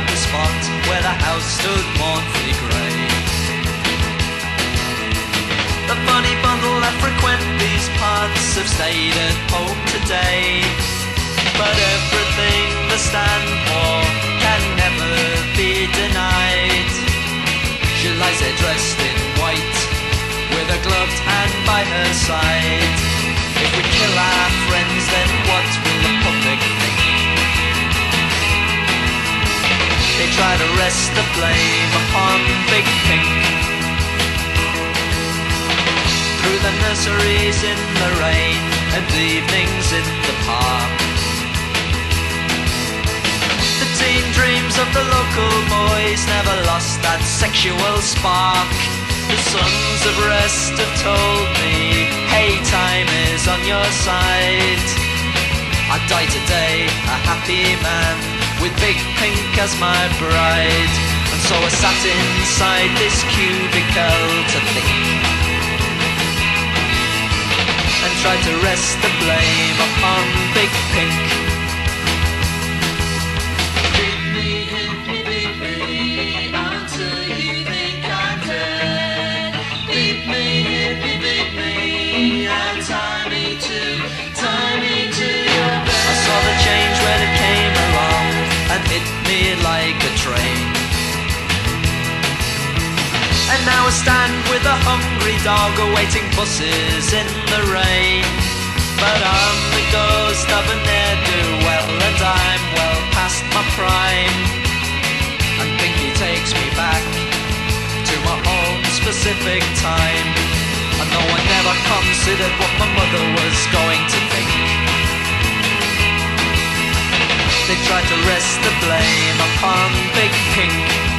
at the spot where the house stood mournfully grey. The funny bundle that frequent these parts have stayed at home today. But everything they stand for can never be denied. She lies there dressed in white, with a gloved hand by her side. If we kill our friends, then rest the blame upon Big Pink. Through the nurseries in the rain and evenings in the park. The teen dreams of the local boys never lost that sexual spark. The sons of rest have told me, hey, time is on your side. I die today, a happy man, with Big Pink as my bride. And so I sat inside this cubicle to think. And tried to rest the blame upon Big Pink. Me like a train. And now I stand with a hungry dog awaiting buses in the rain. But I'm the ghost of a ne'er-do-well and I'm well past my prime. And Pinky takes me back to my own specific time. And though I never considered what my mother was going to think. Rest the blame upon Big Pink